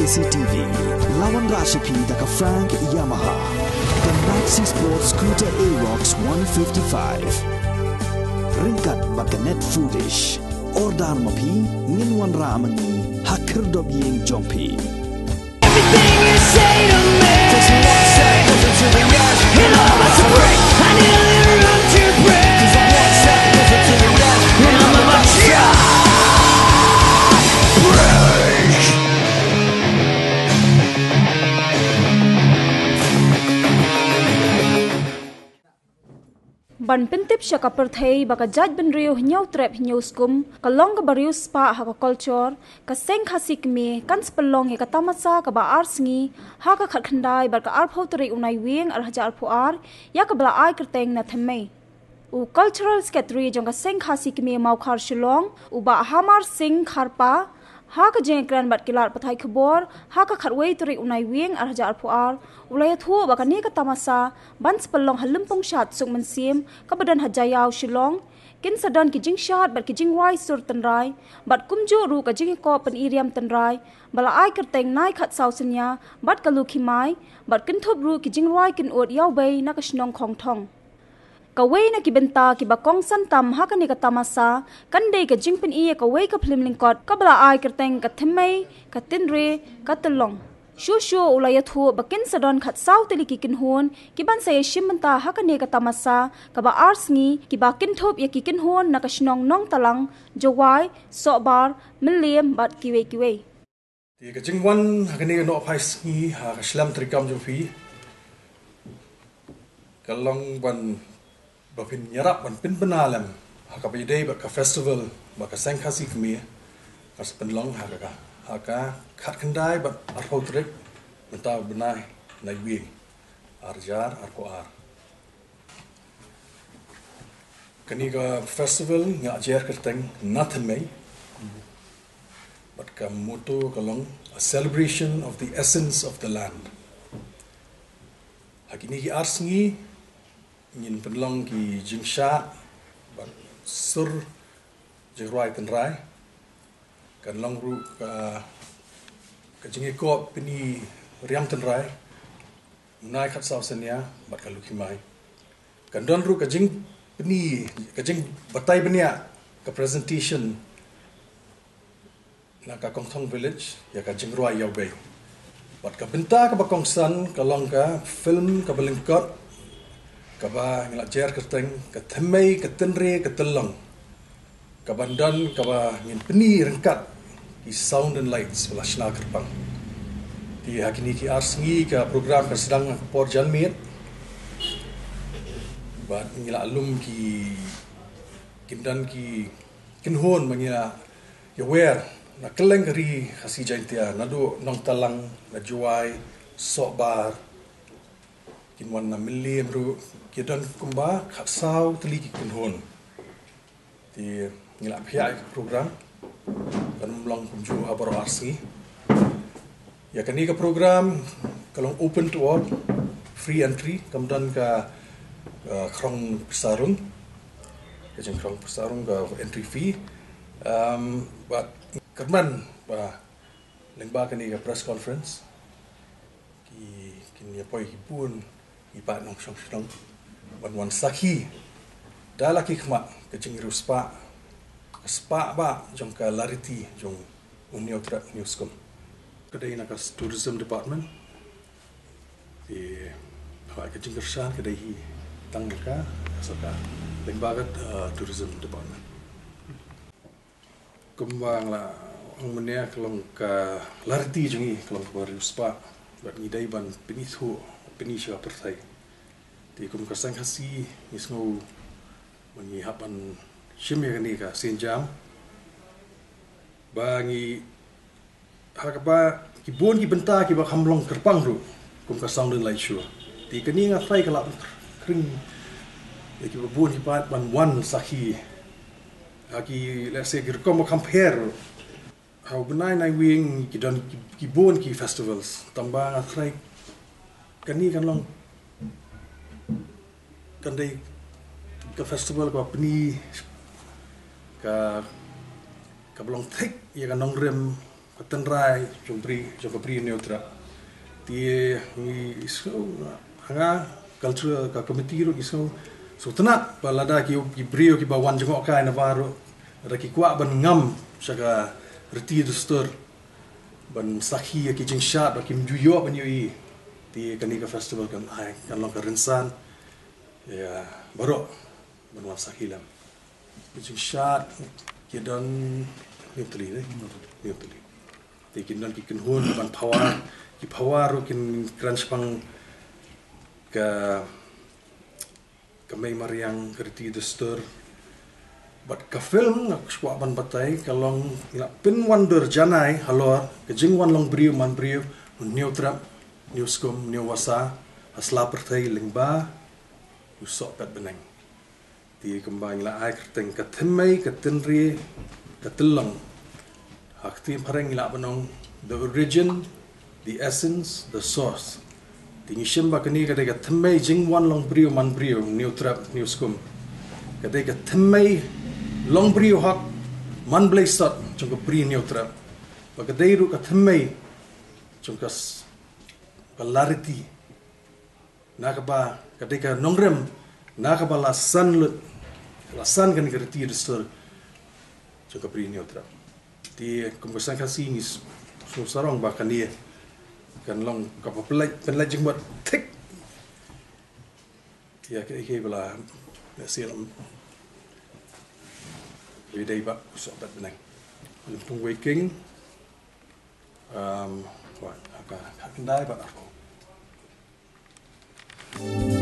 Lawan Rashipi Daka Frank Yamaha, the Maxi Sports Scooter Aerox 155. Ringkat Bakanet Foodish, Ordan Mapi, Ninwan Ramani, Hakir Dobying Jompi. Everything you say to me. Takes me one second to the And all break? I need បានពិនទិបជាកប្រថេយបកចាច់បិនរាវញៅត្រេបញៅស្គុំកឡងកបរាវស្ប៉ាហកកលជរកសេងខាស៊ីកមីកាន់ស្ពឡងហេកតមសាកបាអរស្ងីហកខខណ្ដៃបកអរផោតរីអ៊ុណៃវៀងអរហចាអរផូអរយ៉ាកបឡាអៃក្រតេងណថមេអ៊ូ cultural secretary ចងកសេងខាស៊ីកមីម៉ៅខារឈឡងអ៊ូបាហាម៉ារសិងខារប៉ា ka jeng kran bat kilar pathai khbor ha ka khatwei turi unai wing ar hajar phu ar. Ulai thu ba ka ni ka tamasa ban spelong halim pung shat suk man sim ka badan hajayaw shilong. Kin sadan ki jing shat bat ki jing wai sur tan rai bat kumju ru ka jing ko pan iriam tan rai. Bala ai ker teng nai khat sau sanya bat ka lu khi mai bat kin thup ru ki jing wai kin ot yaw bei na ka shnong khong thong ka wei na ki benta ki ba kong san tam ha ka ni ka tamasa. Kan dei ka jing pin i ka wei ka phlim ling kot. Ka bala ai ker teng ka themai ka tin re ka telong shu shu ulaya thu bakin sadon khat sau teli ki kin hon ki ban sai shim manta ha ka ne ka tamasa. Ka ba ars ngi ki ba kin thop ya ki kin hon na ka shnong nong talang. Jowai so bar miliem bat ki we ki we Thì cái chính quan cái này nó phải nghi hà cái slam tri cam trong phí cái long ban bà pin nyarap ban pin hà cái bây đây bà cái festival bà cái sang khasi kami cái pen long hà cái hà cái khát khăn đai bà ar hậu trek mình ta benai nai wing ar jar ar này cái festival ngã jar cái teng nothing mấy but ka motto kalong a celebration of the essence of the land. Hakini ki ngin penlong ki jingsha but sur jirai ten rai. Kan long ru ka ka jingi ko pini riam ten rai. Munai khat saw senya bat ka luki mai. Kan don ru ka jing pini ka jing batai benia ka presentation na ka kong thong village ya ka jingrua yau bei. Bat ka benta ka ba kong san ka long ka film ka baling kot ka ba ngla jer ka teng ka themei ka tenre ngin peni rengkat. Ki sound and lights wala shna kerpang. Di hakini ki ars ngi ka program ka sedang por jan mit bat ngila alum ki kindan ki kinhon mangila ya where na keleng ri khasi jaintia na do nong talang na juai sok bar kin wan na milim ru ki dan kumba khat sau tli ki kun hon. Program. Kan mlong kum ju abar arsi. Ya kani ka program kalong open to all free entry kam dan ka krong sarung ka jeng krong sarung ka entry fee. Um, but kerman ba lengba kani ka press conference. Ki kin ya poi ki pun pa nong shong shong ban wan sakhi dala ki khma ka chingru spa ka spa ba jong ka lariti jong unio tra newscom kadai na ka tourism department. Di ha ka chingru shan kadai hi tang ka lengba ka uh, tourism department. Kembang lah. Ang mania kalong ka larti jungi kalong ka bari uspa bat ni ban pinithu pinisha pertai ti kum ka sang hasi isngo mani hapan shimya kani ka senjam bangi hakaba ki bon ki benta ki ba khamlong kerpang ru kum ka sound lai shua ti kani nga fai kala kring ki ba bon ki pat ban one sahi. Aki let's say kita kau compare how benai nai wing ki don ki bon ki festivals. Tambah athrai kani kan long. Kan dai ka festival ka peni ka ka belong thik ya kan nong rem patenrai jumpri jokapri neutra ti mi iso hanga culture ka committee ro iso so tenat balada ki ki brio ki bawan jengok kai na baru ada ki kuat ban ngam saka reti du stor ban sakhi ki jing shat ba kim juyo ban yui ti kanika festival kan ai kan long ka rinsan. Ya baru ban wa sakhi lam ki jing shat ki dan ni? Tli ni ni. Tli ti kin dan ki kin hun ban power ki power ro kin crunch pang ka kami mariang kerti the but ka film nak swa ban batai kalong ila pin wonder janai halor ke jing wan long briu man briu new trap new skum new wasa asla pertai lingba usok pet beneng ti kembang la ai kerteng ka themai ka tenri ka telong hak ti pareng ila benong the origin the essence the source Tingi shimba kani kada ka thamai jing wan long brio man brio new trap new skum. Kada ka thamai long brio hak man blay sat chung ka brio new trap. Ba kada ru ka thamai chung ka ka larity. Na ka ba kada ka nongrem na ka ba la san lut la san kan ka ti restore chung ka brio new trap. Ti kumbasan kasi ni so sarong ba kani kan long kapa pelaj pelaj jeng buat tik. Ya ke ke bela ya silam jadi dai ba so bat benang lumpung waking um what apa? Akan dai ba aku Bye.